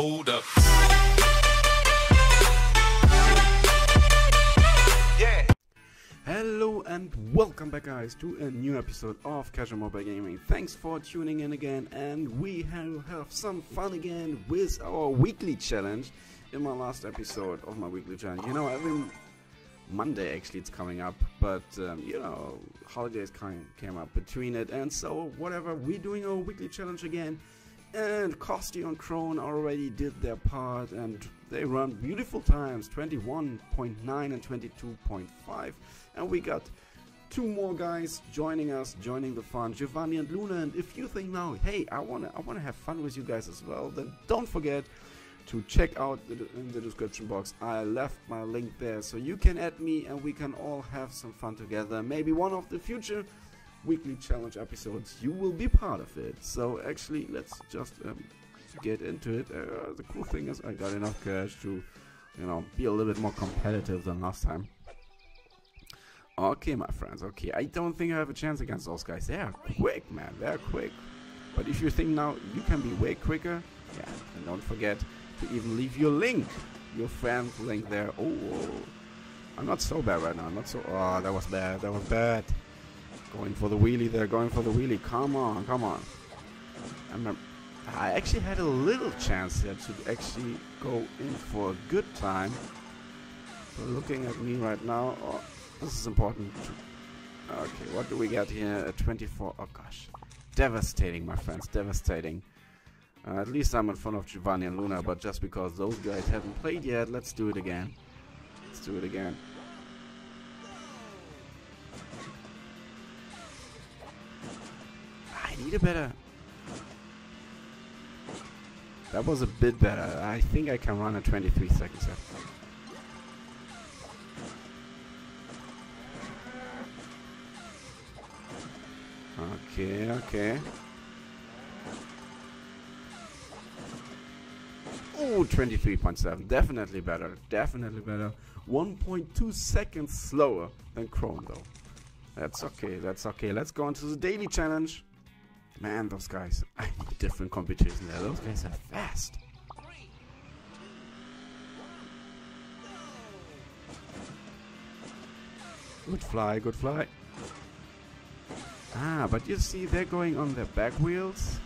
Hold up. Hello and welcome back guys to a new episode of Casual Mobile Gaming. Thanks for tuning in again and we have, have some fun again with our weekly challenge in my last episode of my weekly challenge. You know, every Monday actually it's coming up, but um, you know, holidays came, came up between it and so whatever, we're doing our weekly challenge again and Kosti and Krone already did their part and they run beautiful times 21.9 and 22.5 and we got two more guys joining us joining the fun Giovanni and Luna. And if you think now hey I want to I want to have fun with you guys as well then don't forget to check out the, in the description box. I left my link there so you can add me and we can all have some fun together. Maybe one of the future weekly challenge episodes, you will be part of it. So actually, let's just um, get into it. Uh, the cool thing is I got enough cash to, you know, be a little bit more competitive than last time. Okay, my friends, okay. I don't think I have a chance against those guys. They are quick, man. They are quick. But if you think now you can be way quicker, yeah, and don't forget to even leave your link, your friend link there. Oh, I'm not so bad right now. I'm not so. Oh, that was bad. That was bad. Going for the wheelie there, going for the wheelie. Come on, come on. I, I actually had a little chance here to actually go in for a good time. Looking at me right now, oh, this is important. Okay, what do we get here? A 24. Oh gosh. Devastating, my friends, devastating. Uh, at least I'm in front of Giovanni and Luna, but just because those guys haven't played yet, let's do it again. Let's do it again. Need a better... That was a bit better. I think I can run at 23 seconds here. Okay, okay. Oh, 23.7. Definitely better. Definitely better. 1.2 seconds slower than Krone, though. That's okay. That's okay. Let's go on to the daily challenge. Man, those guys. I need different competition there. Those guys are fast. Good fly, good fly. Ah, but you see they're going on their back wheels.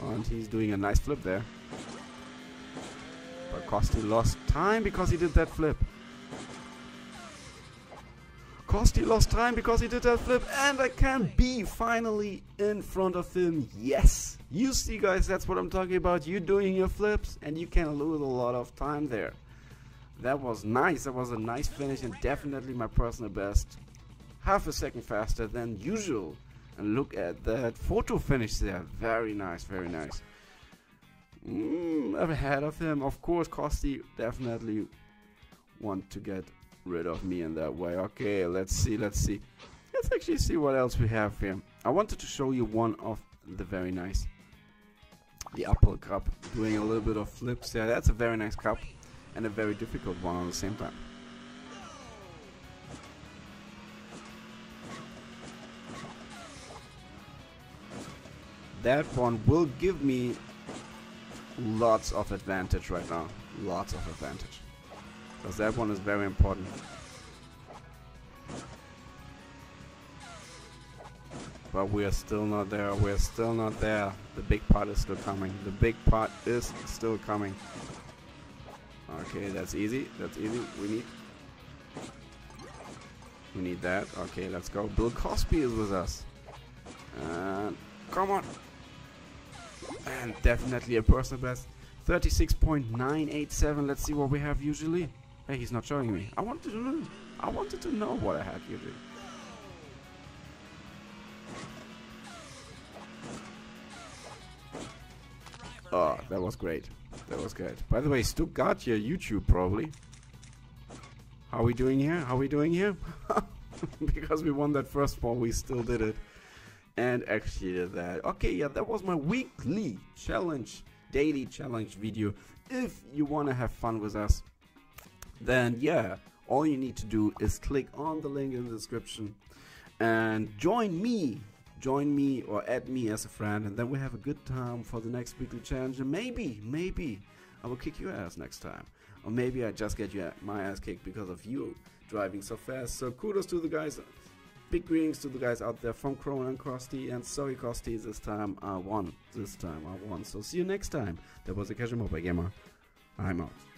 And he's doing a nice flip there. But Kosti lost time because he did that flip. Kosti lost time because he did that flip and I can be finally in front of him. Yes! You see guys, that's what I'm talking about. You doing your flips and you can lose a lot of time there. That was nice. That was a nice finish and definitely my personal best. Half a second faster than usual. And look at that photo finish there. Very nice, very nice. Mm, ahead of him. Of course, Kosti definitely want to get rid of me in that way. Okay, let's see, let's see. Let's actually see what else we have here. I wanted to show you one of the very nice. The Uphill Cup, doing a little bit of flips. Yeah, that's a very nice cup and a very difficult one at the same time. That one will give me lots of advantage right now. Lots of advantage. Because that one is very important. But we are still not there. We're still not there. The big part is still coming. The big part is still coming. Okay, that's easy. That's easy. We need... We need that. Okay, let's go. Bill Cosby is with us. And come on. And definitely a personal best. 36.987. Let's see what we have usually. Hey, he's not showing me. I wanted to know. I wanted to know what I had usually. Oh, that was great. That was good. By the way, Stuttgart, your YouTube probably. How are we doing here? How are we doing here? because we won that first one, we still did it. And actually did that. Okay, yeah, that was my weekly challenge, daily challenge video. If you want to have fun with us, then yeah, all you need to do is click on the link in the description and join me join me or add me as a friend and then we have a good time for the next weekly challenge and maybe maybe I will kick your ass next time. Or maybe I just get your, my ass kicked because of you driving so fast. So kudos to the guys. Big greetings to the guys out there from Cronin and Krusty. And sorry, Krusty, this time I won. This time I won. So see you next time. That was a Casual Mobile Gamer. I'm out.